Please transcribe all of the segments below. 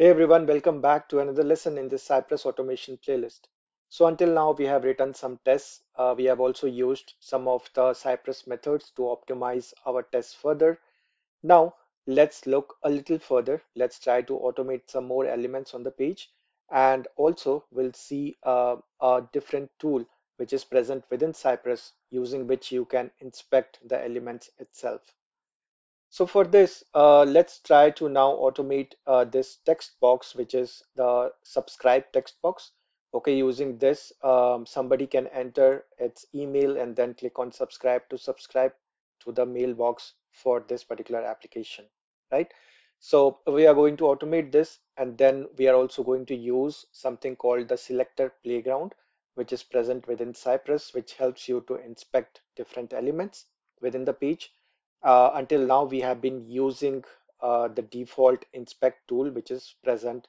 Hey everyone, welcome back to another lesson in this Cypress automation playlist. So until now we have written some tests. Uh, we have also used some of the Cypress methods to optimize our tests further. Now let's look a little further. Let's try to automate some more elements on the page and also we'll see uh, a different tool which is present within Cypress using which you can inspect the elements itself. So for this, uh, let's try to now automate uh, this text box, which is the subscribe text box. Okay, using this, um, somebody can enter its email and then click on subscribe to subscribe to the mailbox for this particular application, right? So we are going to automate this and then we are also going to use something called the selector playground, which is present within Cypress, which helps you to inspect different elements within the page uh, until now we have been using uh, the default inspect tool which is present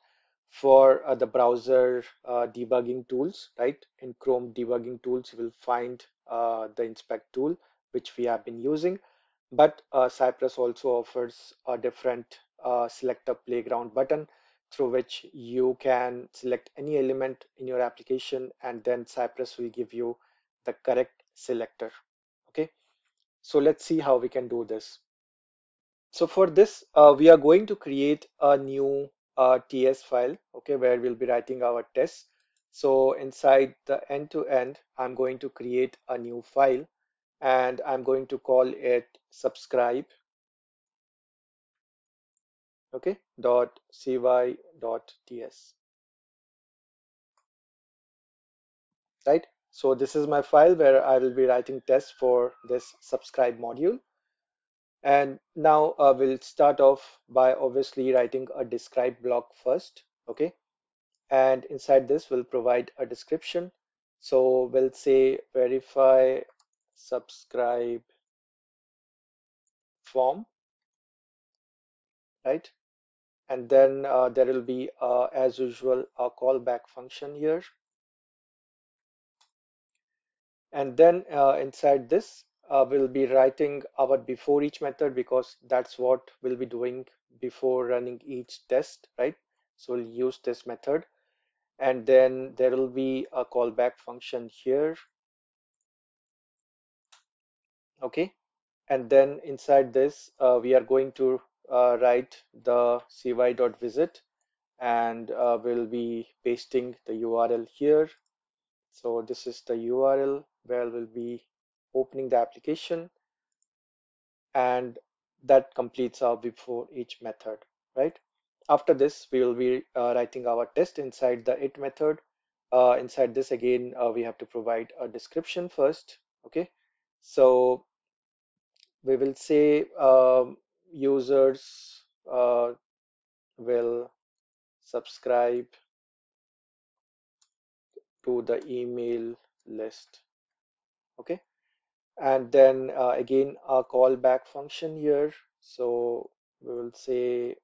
for uh, the browser uh, debugging tools right? In chrome debugging tools you will find uh, the inspect tool which we have been using. But uh, cypress also offers a different selector playground button through which you can select any element in your application and then cypress will give you the correct selector so let's see how we can do this. So for this, uh, we are going to create a new uh, TS file, okay, where we'll be writing our tests. So inside the end-to-end, -end, I'm going to create a new file and I'm going to call it subscribe, okay, dot cy dot ts, right? So this is my file where I will be writing tests for this subscribe module. And now uh, we'll start off by obviously writing a describe block first, okay? And inside this we'll provide a description. So we'll say verify subscribe form, right? And then uh, there will be, uh, as usual, a callback function here and then uh, inside this uh, we'll be writing our before each method because that's what we'll be doing before running each test right? So we'll use this method. And then there will be a callback function here. Okay? And then inside this uh, we are going to uh, write the cy.visit and uh, we'll be pasting the URL here. So this is the URL where we'll be opening the application and that completes our before each method, right? After this, we will be uh, writing our test inside the it method. Uh, inside this again, uh, we have to provide a description first, okay? So we will say um, users uh, will subscribe to the email list okay? And then uh, again a callback function here. So we will say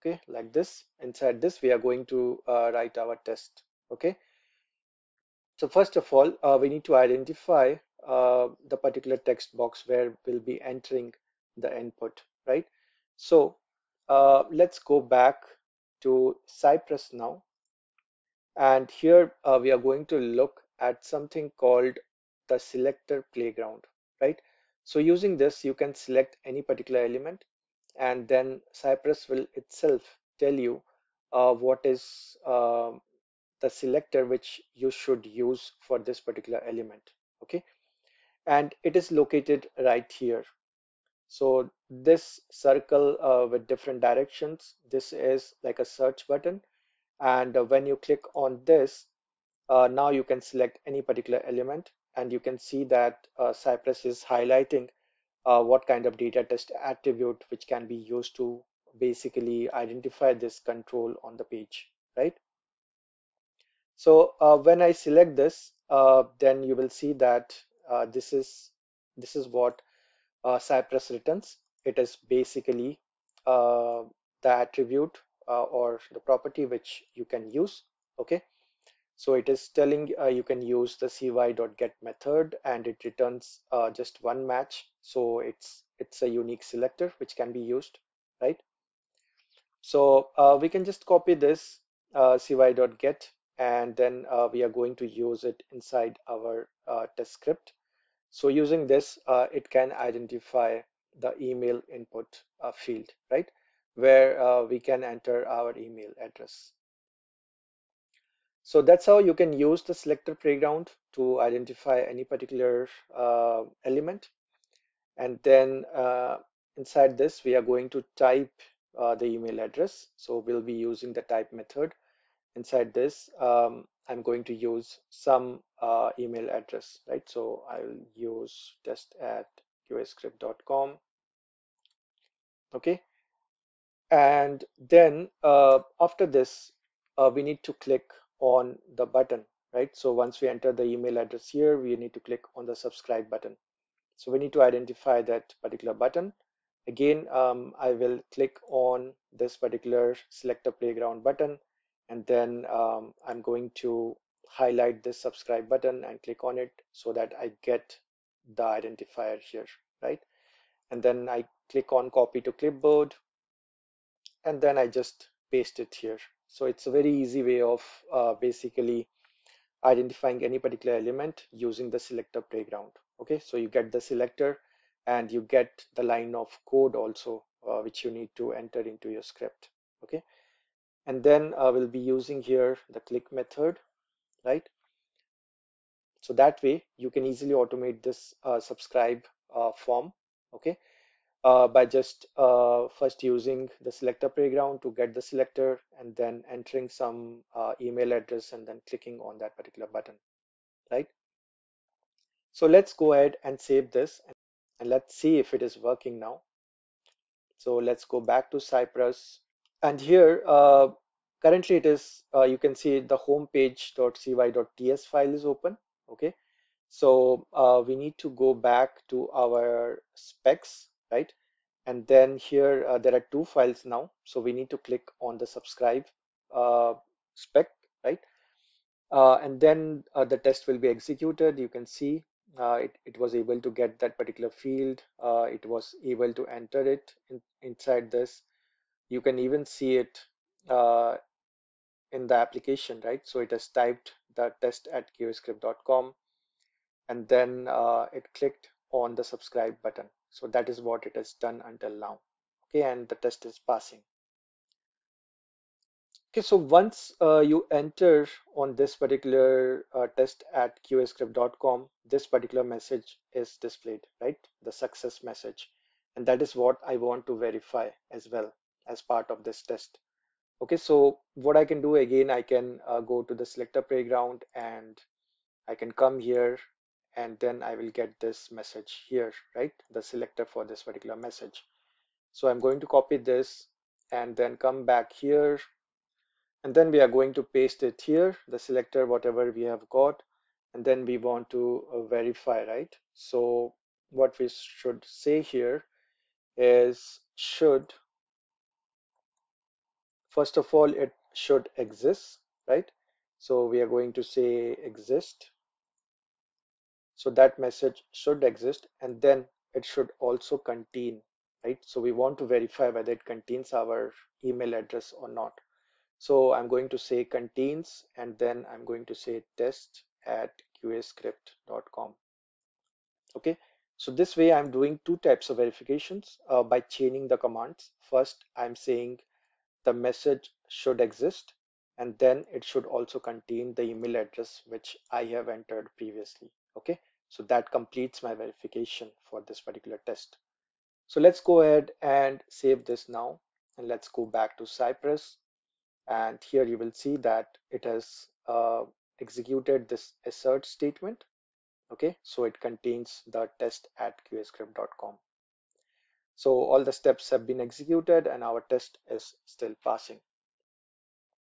okay like this. Inside this we are going to uh, write our test okay? So first of all uh, we need to identify uh, the particular text box where we'll be entering the input right? So uh, let's go back to Cypress now. And here uh, we are going to look at something called the selector playground, right? So using this, you can select any particular element and then Cypress will itself tell you uh, what is uh, the selector which you should use for this particular element, okay? And it is located right here. So this circle uh, with different directions, this is like a search button and when you click on this uh, now you can select any particular element and you can see that uh, Cypress is highlighting uh, what kind of data test attribute which can be used to basically identify this control on the page right? So uh, when I select this uh, then you will see that this is this is what Cypress returns. It is basically the attribute uh, or the property which you can use okay so it is telling uh, you can use the cy.get method and it returns uh, just one match so it's it's a unique selector which can be used right So uh, we can just copy this uh, cy.get and then uh, we are going to use it inside our uh, test script. So using this, uh, it can identify the email input field, right? Where we can enter our email address. So that's how you can use the selector playground to identify any particular uh, element. And then uh, inside this, we are going to type uh, the email address. So we'll be using the type method. Inside this, um, I'm going to use some uh, email address, right? So I'll use test at qascript.com. Okay. And then uh, after this, uh, we need to click on the button, right? So once we enter the email address here, we need to click on the subscribe button. So we need to identify that particular button. Again, um, I will click on this particular selector playground button, and then um, I'm going to highlight this subscribe button and click on it so that I get the identifier here, right? And then I click on copy to clipboard, and then I just paste it here. So it's a very easy way of uh, basically identifying any particular element using the selector playground. Okay, so you get the selector and you get the line of code also uh, which you need to enter into your script. Okay, and then uh, we'll be using here the click method, right? So that way you can easily automate this uh, subscribe uh, form. Okay, uh, by just uh, first using the selector playground to get the selector and then entering some uh, email address and then clicking on that particular button, right? So let's go ahead and save this and let's see if it is working now. So let's go back to Cypress and here uh, currently it is uh, you can see the homepage.cy.ts file is open okay so uh, we need to go back to our specs right? And then here uh, there are two files now. So we need to click on the subscribe uh, spec, right? Uh, and then uh, the test will be executed. You can see uh, it, it was able to get that particular field. Uh, it was able to enter it in, inside this. You can even see it in the application, right? So it has typed the test at qascript.com and then it clicked on the subscribe button. So that is what it has done until now. Okay, and the test is passing. Okay, so once uh, you enter on this particular uh, test at qascript.com, this particular message is displayed, right? The success message. And that is what I want to verify as well as part of this test. Okay, so what I can do again, I can uh, go to the selector playground and I can come here and then I will get this message here, right? The selector for this particular message. So I'm going to copy this and then come back here. And then we are going to paste it here, the selector, whatever we have got. And then we want to uh, verify, right? So what we should say here is should, first of all, it should exist, right? So we are going to say exist so that message should exist and then it should also contain, right? So we want to verify whether it contains our email address or not. So I'm going to say contains and then I'm going to say test at qascript.com. Okay, so this way I'm doing two types of verifications uh, by chaining the commands. First, I'm saying the message should exist and then it should also contain the email address which I have entered previously. Okay, so that completes my verification for this particular test. So let's go ahead and save this now. And let's go back to Cypress. And here you will see that it has uh, executed this assert statement. Okay, so it contains the test at qascript.com. So all the steps have been executed and our test is still passing.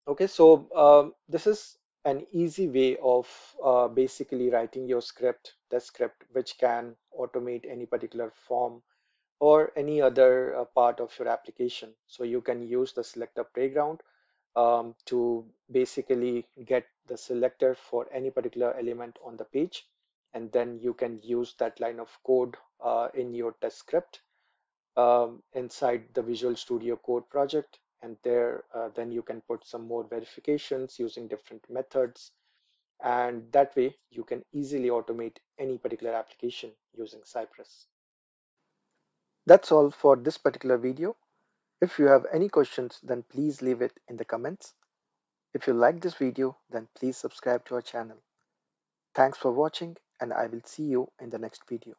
Okay, so um, this is an easy way of uh, basically writing your script, the script which can automate any particular form or any other uh, part of your application. So you can use the selector playground um, to basically get the selector for any particular element on the page. And then you can use that line of code uh, in your test script um, inside the Visual Studio Code project and there uh, then you can put some more verifications using different methods and that way you can easily automate any particular application using Cypress. That's all for this particular video. If you have any questions then please leave it in the comments. If you like this video then please subscribe to our channel. Thanks for watching and I will see you in the next video.